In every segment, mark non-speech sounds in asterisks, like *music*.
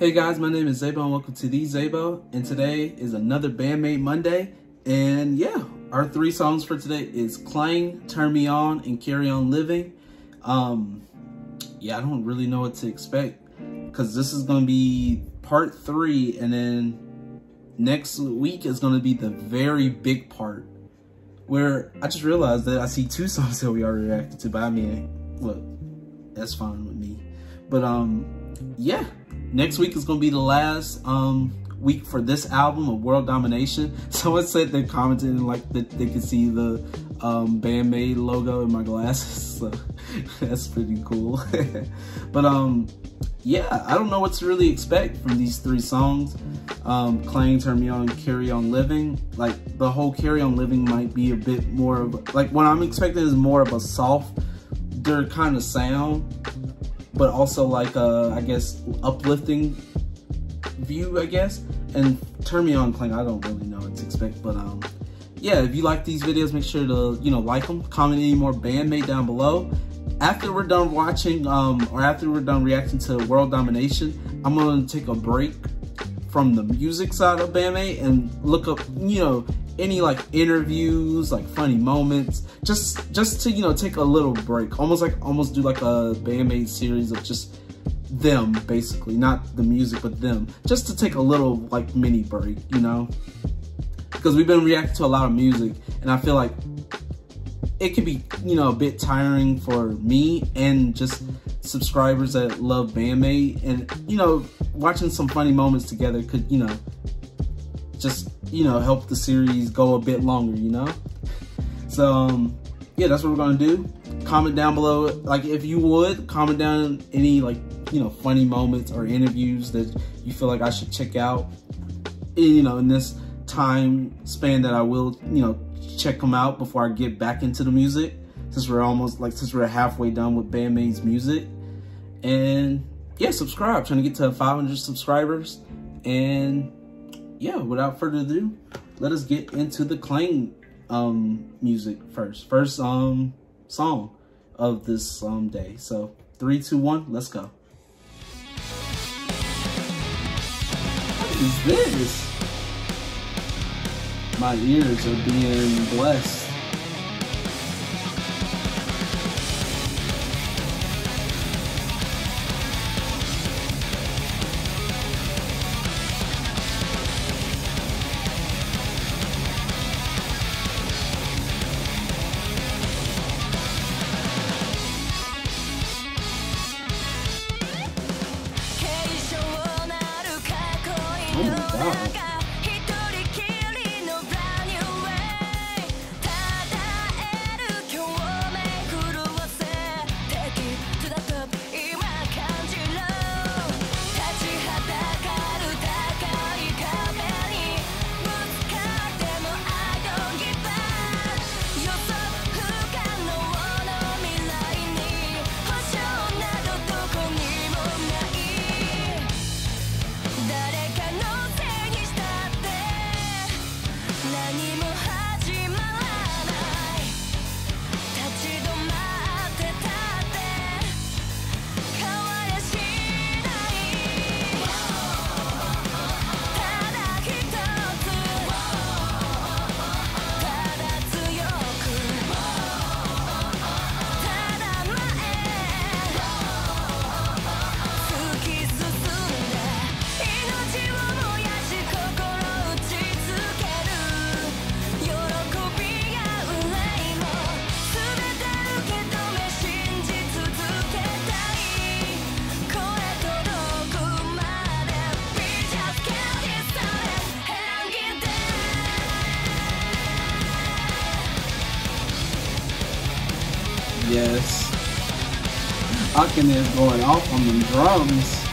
Hey guys, my name is Zaybo and welcome to the Zaybo. And today is another Band-Maid Monday. And yeah, our three songs for today is Clang, Turn Me On, and Carry On Living. Um, yeah, I don't really know what to expect because this is going to be part three. And then next week is going to be the very big part where I just realized that I see two *laughs* songs that we already reacted to. But I mean, look, that's fine with me. But um, yeah next week is going to be the last um, week for this album of World Domination. *laughs* Someone said they commented and like that they could see the um, Band-Maid logo in my glasses. *laughs* So that's pretty cool. *laughs* but um, yeah, I don't know what to really expect from these three songs. Um, Clang, Turn Me On, Carry On Living. Like the whole Carry On Living might be a bit more of, like what I'm expecting is more of a softer kind of sound but also like a, I guess, uplifting view, I guess. And turn me on, Clang. I don't really know what to expect, but um, yeah, if you like these videos, make sure to, you know, like them, comment any more Band-Maid down below. After we're done watching, um, or after we're done reacting to World Domination, I'm gonna take a break from the music side of Band-Maid and look up, you know, any like interviews, like funny moments, just just to you know take a little break, almost like almost do like a Band-Maid series of just them basically, not the music but them, just to take a little like mini break, you know, because we've been reacting to a lot of music, and I feel like it could be you know a bit tiring for me and just subscribers that love Band-Maid and you know watching some funny moments together could you know just you know, help the series go a bit longer, you know? So, um, yeah, that's what we're gonna do. Comment down below, like if you would, comment down any like, you know, funny moments or interviews that you feel like I should check out, you know, in this time span that I will, you know, check them out before I get back into the music. Since we're almost like, since we're halfway done with Band-Maid's music. And yeah, subscribe, trying to get to 500 subscribers. And yeah, without further ado, let us get into the Clang um, music first. First um, song of this um, day. So three, two, one, let's go. What is this? My ears are being blessed. Akane is going off on the drums.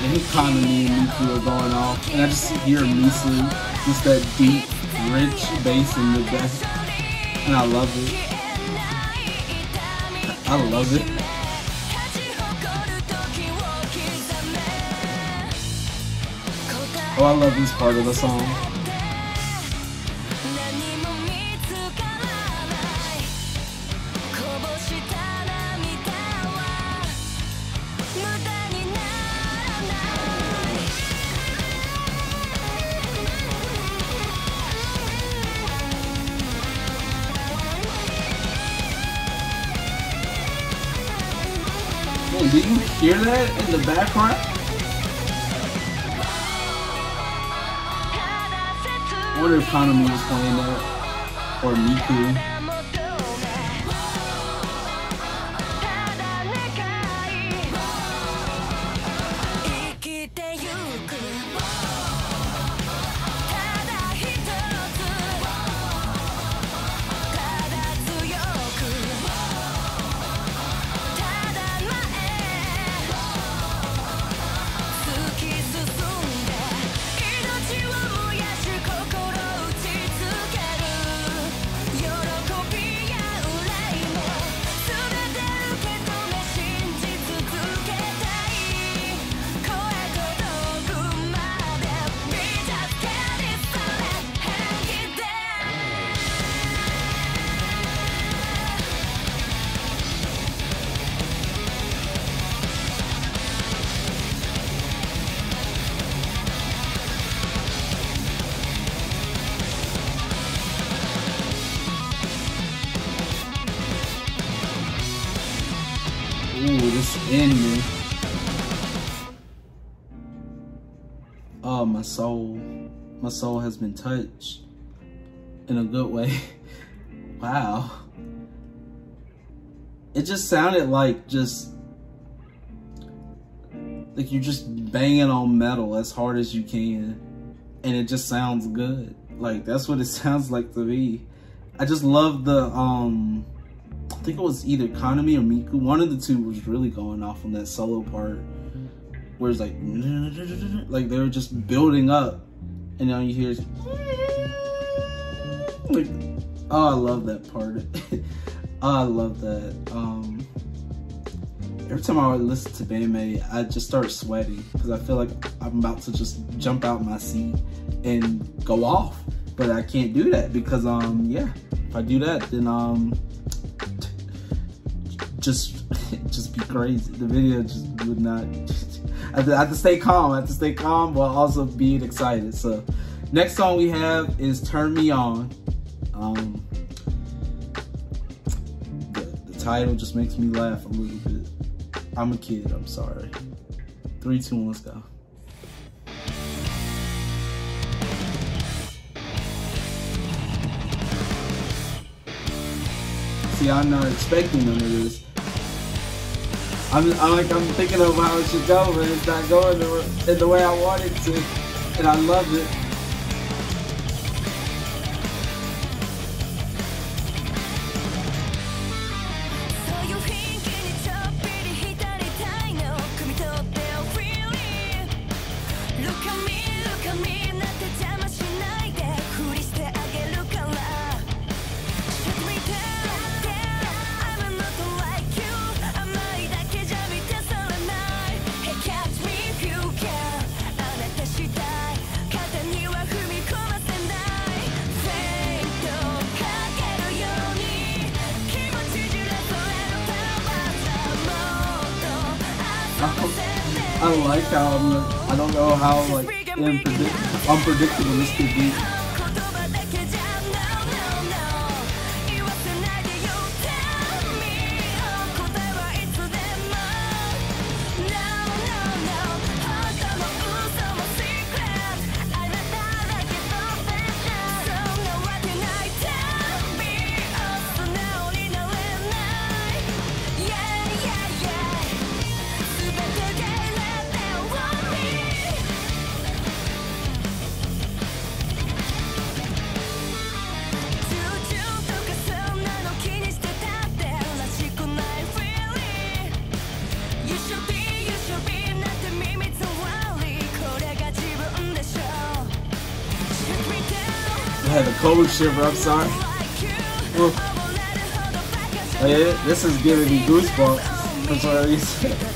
And he kind of me and going off. And I just hear Misa, just that deep, rich bass in the back. And I love it. I love it. Oh, I love this part of the song. Do you hear that in the background? Wonder if Kanami was playing that. Or Miku. This ending. Oh, my soul. My soul has been touched in a good way. *laughs* wow. It just sounded like just like you're just banging on metal as hard as you can and it just sounds good. Like that's what it *laughs* sounds like to me. I just love the um think it was either Kanami or Miku. One of the two was really going off on that solo part. Where it's like, like they were just building up. And now you hear, like, oh, I love that part. *laughs* oh, I love that. Um, every time I listen to Band-Maid, I just start sweating because I feel like I'm about to just jump out my seat and go off. But I can't do that because, um, yeah, if I do that, then, um, just *laughs* just be crazy. The video just would not. *laughs* I have, to, stay calm. I have to stay calm while also being excited. So, next song we have is "Turn Me On." Um, the, the title just makes me laugh a little bit. I'm a kid. I'm sorry. Three, two, one, let's go. See, I'm not expecting none of this. I'm, I'm like I'm thinking of how it should go, but it's not going in the way I want it to, and I love it. I I'm, I don't know how like unpredictable this could be. Had a cold shiver, I'm sorry. Oh, yeah, this is giving me goosebumps. I'm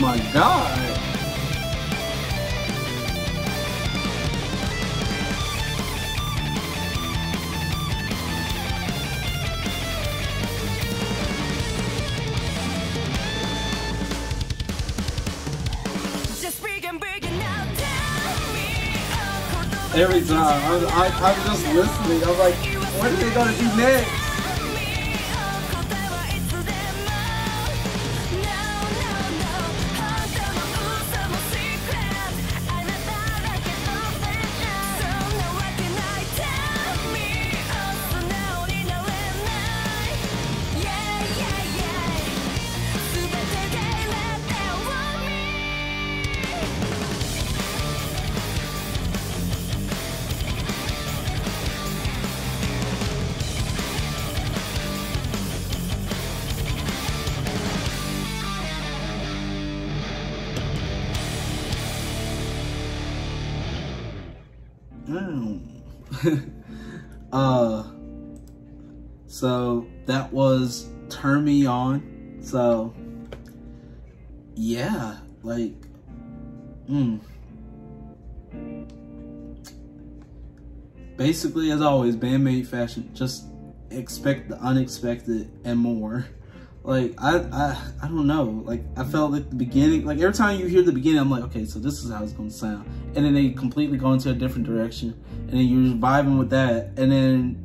my god. Every time, I, I, I'm just listening. I'm like, what are they gonna do next? So that was Turn Me On. So, yeah, like, mm. Basically, as always, Band-Maid fashion, just expect the unexpected and more *laughs* like I, I I don't know. Like I felt like the beginning, like every time you hear the beginning, I'm like, okay, so this is how it's gonna sound. And then they completely go into a different direction. And then you're vibing with that. And then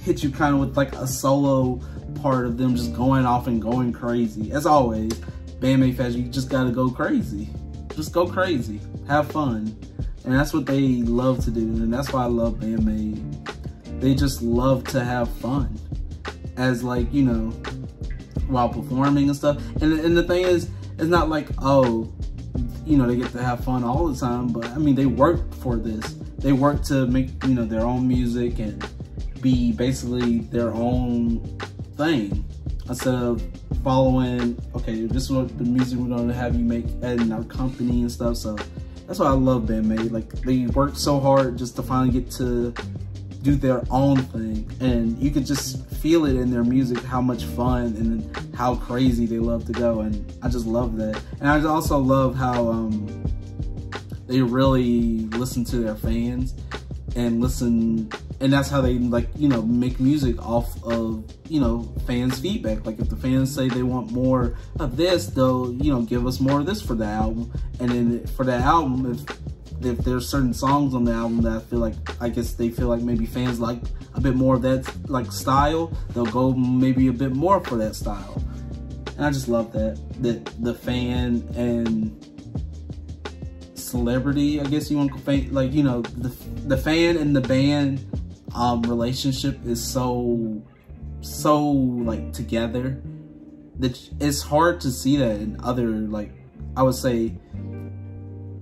hit you kind of with like a solo part of them just going off and going crazy. As always, Band-Maid fashion, you just gotta go crazy. Just go crazy. Have fun. And that's what they love to do. And that's why I love Band-Maid. They just love to have fun. As like, you know, while performing and stuff. And, and the thing is, it's not like, oh, you know, they get to have fun all the time, but I mean, they work for this. They work to make, you know, their own music and be basically their own thing instead of following, okay, this is what the music we're gonna have you make and our company and stuff. So that's why I love Band-Maid. Like they work so hard just to finally get to do their own thing. And you could just feel it in their music, how much fun and how crazy they love to go. And I just love that. And I also love how um, they really listen to their fans and listen and that's how they like you know make music off of you know fans feedback like if the fans say they want more of this they'll you know give us more of this for the album and then for the album if if there's certain songs on the album that I feel like I guess they feel like maybe fans like a bit more of that like style, they'll go maybe a bit more for that style. And I just love that that the fan and celebrity, I guess you want to like you know the the fan and the band um relationship is so so like together that it's hard to see that in other like I would say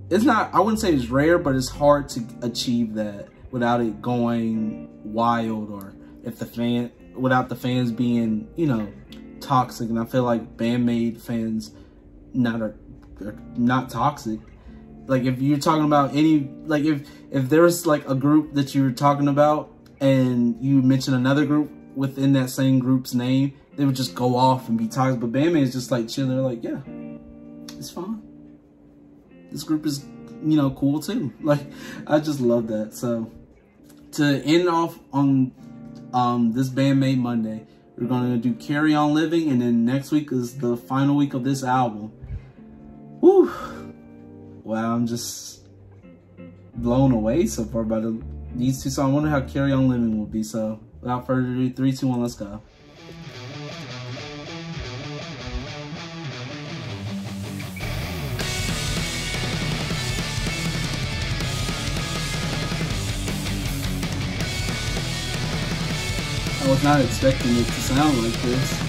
it's not, I wouldn't say it's rare, but it's hard to achieve that without it going wild or if the fan, without the fans being, you know, toxic. And I feel like Band-Maid fans not are, are not toxic. Like if you're talking about any, like if, if there's like a group that you're talking about and you mention another group within that same group's name, they would just go off and be toxic. But Band-Maid is just like chilling. They're like, yeah, it's fine this group is, you know, cool too. *laughs* Like, I just love that. So, to end off on um, this Band-Maid Monday, we're going to do Carry On Living, and then next week is the final week of this album. Whew. Wow, I'm just blown away so far by the, these two So I wonder how Carry On Living will be. So, without further ado, three, two, one, let's go. I was not expecting it to sound like this.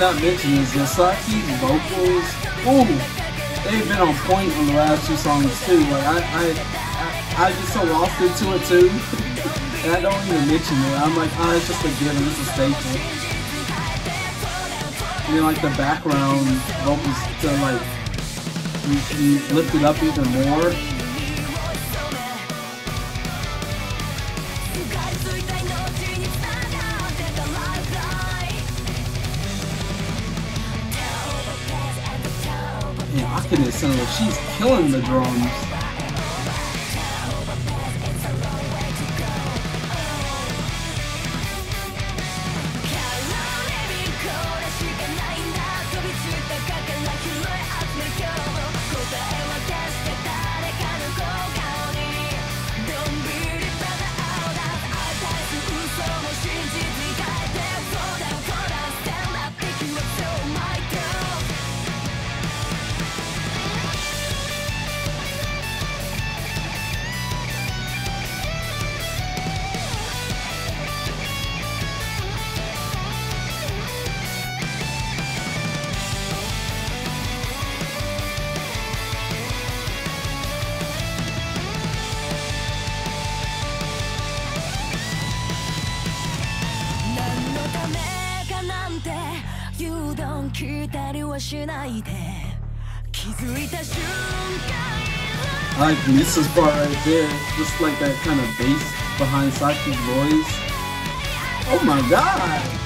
Not mentioned is Yasaki's vocals. Ooh, they've been on point on the last two songs too. Like I, I, I, I so lost into it too. *laughs* and I don't even mention it. I'm like, oh, it's just a given, it's a staple. And then like the background vocals to like, you, you lift it up even more. Sounds like she's killing the drums. I like Misa's part right there. Just like that kind of bass behind Saki's voice. Oh my god!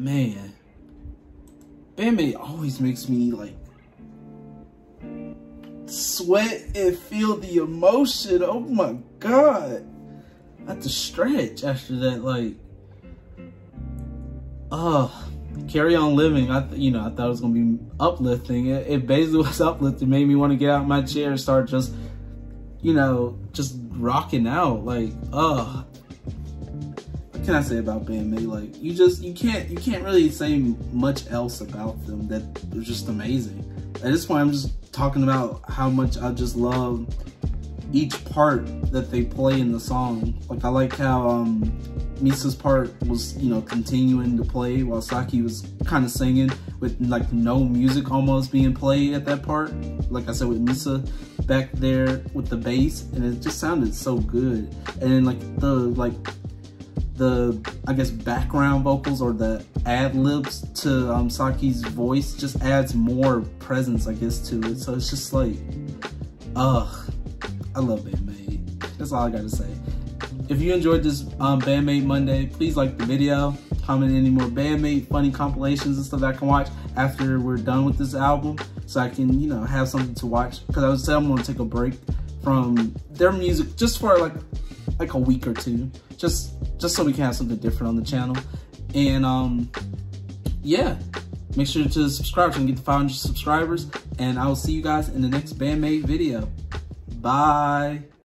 Man, Band-Maid always makes me like sweat and feel the emotion. Oh my God. I have to stretch after that. Like, uh, carry on living. I, you know, I thought it was going to be uplifting. It, it basically *laughs* was uplifting. Made me want to get out my chair and start just, you know, just rocking out. Like, uh, can I say about Band-Maid? Like you just you can't you can't really say much else about them that they're just amazing. At this point, I'm just talking about how much I just love each part that they play in the song. Like I like how um, Misa's part was you know continuing to play while Saki was kind of singing with like no music almost being played at that part. Like I said with Misa back there with the bass, and it just sounded so good. And then like the like the I guess background vocals or the ad libs to um, Saki's voice just adds more presence I guess to it. So it's just like, ugh, I love Band-Maid. That's all I gotta say. If you enjoyed this um, Band-Maid Monday, please like the video, comment any more Band-Maid funny compilations and stuff that I can watch after we're done with this album so I can, you know, have something to watch. Because I would say I'm gonna take a break from their music just for like like a week or two. Just just so we can have something different on the channel. And um, yeah, make sure to subscribe can get to 500 subscribers. And I will see you guys in the next Band-Maid video. Bye.